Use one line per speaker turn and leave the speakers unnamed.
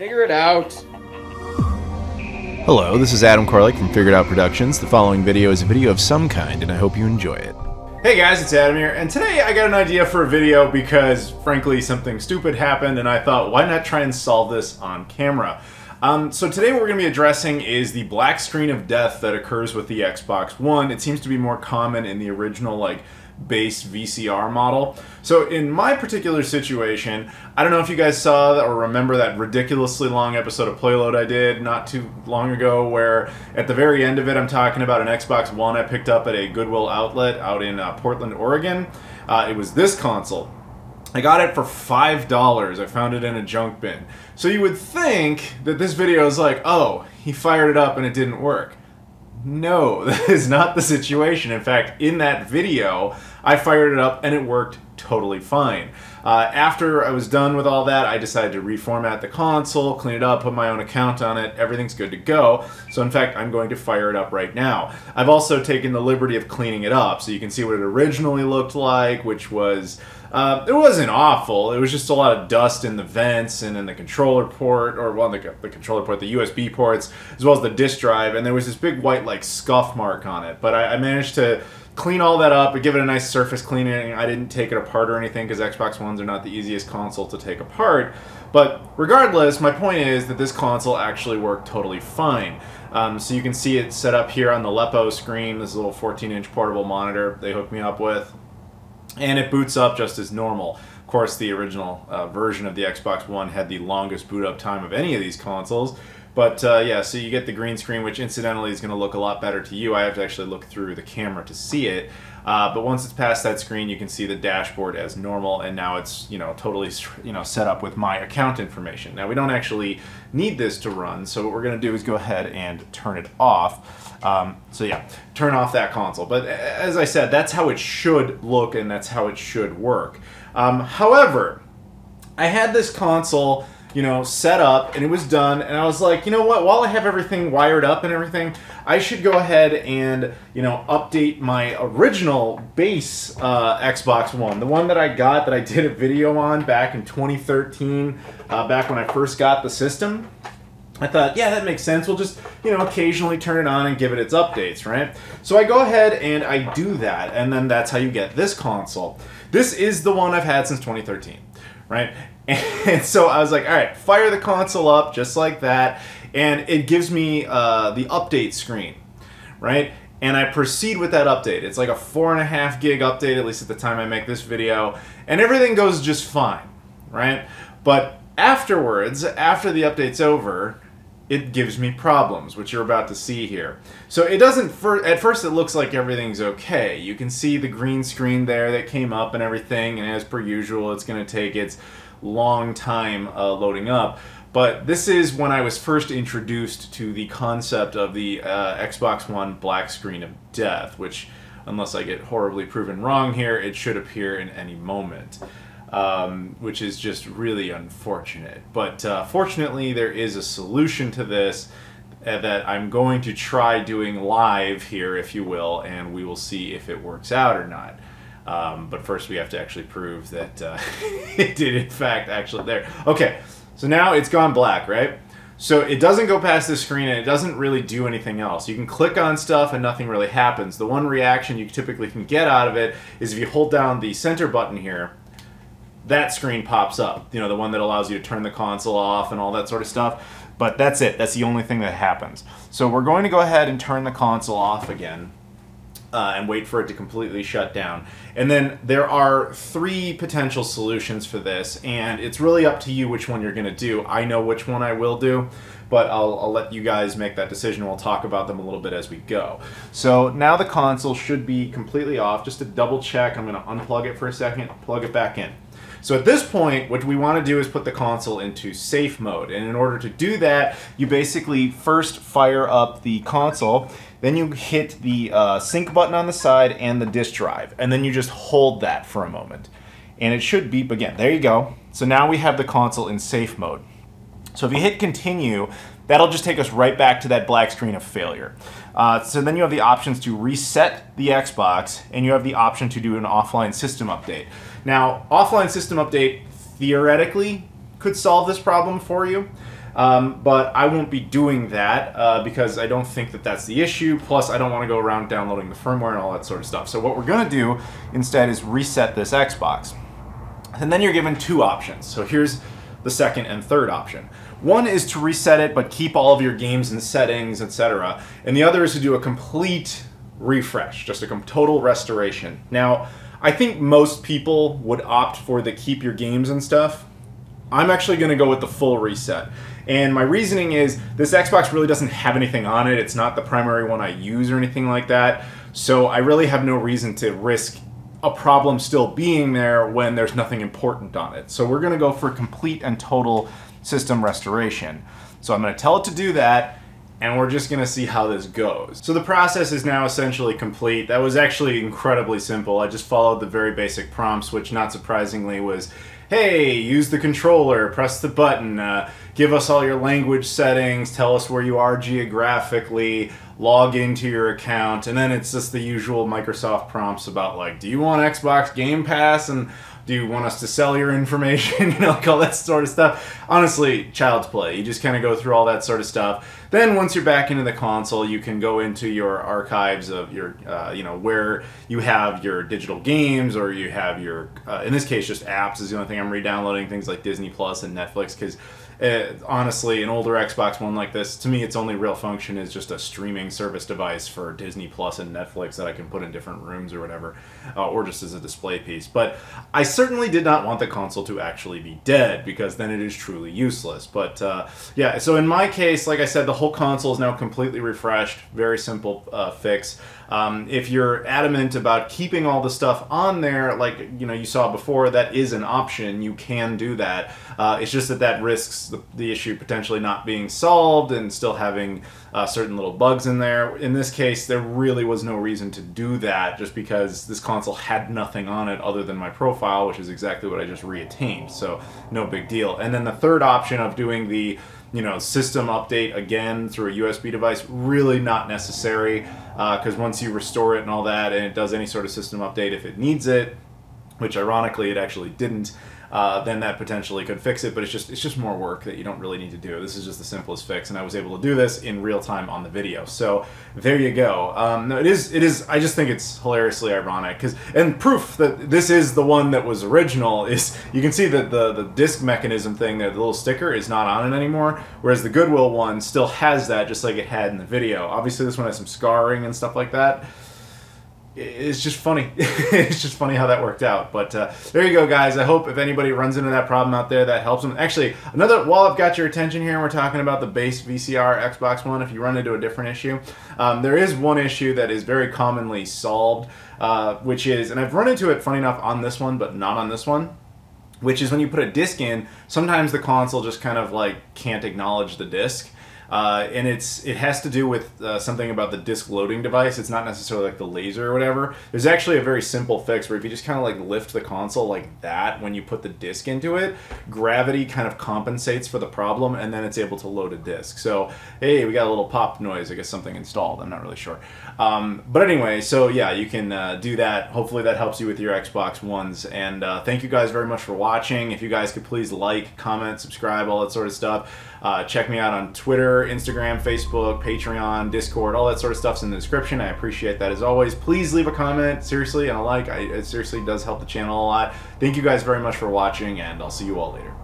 Figure it out.
Hello, this is Adam Koralik from Figure It Out Productions. The following video is a video of some kind, and I hope you enjoy it.
Hey guys, it's Adam here, and today I got an idea for a video because, frankly, something stupid happened, and I thought, why not try and solve this on camera? Um, so today what we're going to be addressing is the black screen of death that occurs with the Xbox One. It seems to be more common in the original, like, base VCR model. So in my particular situation, I don't know if you guys saw that or remember that ridiculously long episode of Playload I did not too long ago where at the very end of it I'm talking about an Xbox One I picked up at a Goodwill outlet out in uh, Portland, Oregon. Uh, it was this console. I got it for $5. I found it in a junk bin. So you would think that this video is like, oh, he fired it up and it didn't work. No, that is not the situation. In fact, in that video, I fired it up and it worked totally fine. Uh, after I was done with all that, I decided to reformat the console, clean it up, put my own account on it. Everything's good to go. So in fact, I'm going to fire it up right now. I've also taken the liberty of cleaning it up so you can see what it originally looked like, which was uh, it wasn't awful. It was just a lot of dust in the vents and in the controller port, or well, the, the controller port, the USB ports, as well as the disk drive. And there was this big white like scuff mark on it. But I, I managed to clean all that up and give it a nice surface cleaning. I didn't take it apart or anything because Xbox Ones are not the easiest console to take apart. But regardless, my point is that this console actually worked totally fine. Um, so you can see it set up here on the Lepow screen, this little 14-inch portable monitor they hooked me up with and it boots up just as normal. Of course, the original uh, version of the Xbox One had the longest boot up time of any of these consoles. But uh, yeah, so you get the green screen, which incidentally is going to look a lot better to you. I have to actually look through the camera to see it. Uh, but once it's past that screen, you can see the dashboard as normal, and now it's you know totally you know set up with my account information. Now we don't actually need this to run, so what we're going to do is go ahead and turn it off. Um, so yeah, turn off that console. But as I said, that's how it should look and that's how it should work. Um, however, I had this console, you know, set up and it was done, and I was like, you know what? While I have everything wired up and everything, I should go ahead and you know update my original base uh, Xbox One, the one that I got that I did a video on back in 2013, uh, back when I first got the system. I thought, yeah, that makes sense. We'll just, you know, occasionally turn it on and give it its updates, right? So I go ahead and I do that, and then that's how you get this console. This is the one I've had since 2013, right? And so I was like, all right, fire the console up just like that, and it gives me uh, the update screen, right? And I proceed with that update. It's like a four and a half gig update, at least at the time I make this video, and everything goes just fine, right? But afterwards, after the update's over, it gives me problems, which you're about to see here. So it doesn't, fir at first it looks like everything's okay. You can see the green screen there that came up and everything, and as per usual, it's going to take its long time uh, loading up. But this is when I was first introduced to the concept of the uh, Xbox One black screen of death, which, unless I get horribly proven wrong here, it should appear in any moment um, which is just really unfortunate. But uh, fortunately, there is a solution to this uh, that I'm going to try doing live here, if you will, and we will see if it works out or not. Um, but first, we have to actually prove that uh, it did, in fact, actually there. Okay, so now it's gone black, right? So it doesn't go past the screen and it doesn't really do anything else. You can click on stuff and nothing really happens. The one reaction you typically can get out of it is if you hold down the center button here, that screen pops up. You know, the one that allows you to turn the console off and all that sort of stuff. But that's it. That's the only thing that happens. So we're going to go ahead and turn the console off again. Uh, and wait for it to completely shut down. And then there are three potential solutions for this, and it's really up to you which one you're going to do. I know which one I will do, but I'll, I'll, let you guys make that decision. We'll talk about them a little bit as we go. So now the console should be completely off. Just to double check, I'm going to unplug it for a second, plug it back in. So at this point, what we want to do is put the console into safe mode. And in order to do that, you basically first fire up the console, then you hit the uh, sync button on the side and the disk drive, and then you just hold that for a moment. And it should beep again. There you go. So now we have the console in safe mode. So if you hit continue, that'll just take us right back to that black screen of failure. Uh, so then you have the options to reset the Xbox, and you have the option to do an offline system update. Now, offline system update theoretically could solve this problem for you. Um, but I won't be doing that uh, because I don't think that that's the issue. Plus, I don't want to go around downloading the firmware and all that sort of stuff. So what we're going to do instead is reset this Xbox. And then you're given two options. So here's the second and third option. One is to reset it but keep all of your games and settings, etc. And the other is to do a complete refresh, just a total restoration. Now, I think most people would opt for the keep your games and stuff. I'm actually going to go with the full reset. And my reasoning is this Xbox really doesn't have anything on it. It's not the primary one I use or anything like that. So I really have no reason to risk a problem still being there when there's nothing important on it. So we're going to go for complete and total system restoration. So I'm going to tell it to do that and we're just going to see how this goes. So the process is now essentially complete. That was actually incredibly simple. I just followed the very basic prompts, which not surprisingly was, hey, use the controller, press the button, uh, give us all your language settings, tell us where you are geographically, log into your account, and then it's just the usual Microsoft prompts about like, do you want Xbox Game Pass? And do you want us to sell your information? you know, like all that sort of stuff. Honestly, child's play. You just kind of go through all that sort of stuff. Then once you're back into the console, you can go into your archives of your, uh, you know, where you have your digital games or you have your, uh, in this case, just apps is the only thing I'm re-downloading. Things like Disney Plus and Netflix because uh, honestly, an older Xbox One like this, to me, its only real function is just a streaming service device for Disney Plus and Netflix that I can put in different rooms or whatever, uh, or just as a display piece. But I certainly did not want the console to actually be dead because then it is truly useless. But uh, yeah, so in my case, like I said, the whole console is now completely refreshed. Very simple uh, fix. Um, if you're adamant about keeping all the stuff on there, like you know you saw before, that is an option. You can do that. Uh, it's just that that risks the, the, issue potentially not being solved and still having uh, certain little bugs in there. In this case, there really was no reason to do that, just because this console had nothing on it other than my profile, which is exactly what I just reattained. So no big deal. And then the third option of doing the you know system update again through a USB device really not necessary because uh, once you restore it and all that and it does any sort of system update if it needs it which ironically it actually didn't uh, then that potentially could fix it. But it's just it's just more work that you don't really need to do. This is just the simplest fix, and I was able to do this in real time on the video. So there you go. Um, no, it is it is. I just think it's hilariously ironic because and proof that this is the one that was original is you can see that the the disc mechanism thing there, the little sticker is not on it anymore, whereas the Goodwill one still has that just like it had in the video. Obviously, this one has some scarring and stuff like that it's just funny. it's just funny how that worked out. But uh, there you go, guys. I hope if anybody runs into that problem out there, that helps them. Actually, another while I've got your attention here, and we're talking about the base VCR Xbox One. If you run into a different issue, um, there is one issue that is very commonly solved, uh, which is, and I've run into it, funny enough, on this one, but not on this one. Which is when you put a disc in, sometimes the console just kind of like can't acknowledge the disc. Uh, and it's it has to do with uh, something about the disk loading device. It's not necessarily like the laser or whatever. There's actually a very simple fix where if you just kind of like lift the console like that when you put the disk into it, gravity kind of compensates for the problem, and then it's able to load a disk. So hey, we got a little pop noise. I guess something installed. I'm not really sure. Um, but anyway, so yeah, you can uh, do that. Hopefully that helps you with your Xbox Ones. And uh, thank you guys very much for watching. If you guys could please like, comment, subscribe, all that sort of stuff. Uh, check me out on Instagram, Facebook, Patreon, Discord, all that sort of stuff's in the description. I appreciate that as always. Please leave a comment, seriously, and a like. I, it seriously does help the channel a lot. Thank you guys very much for watching, and I'll see you all later.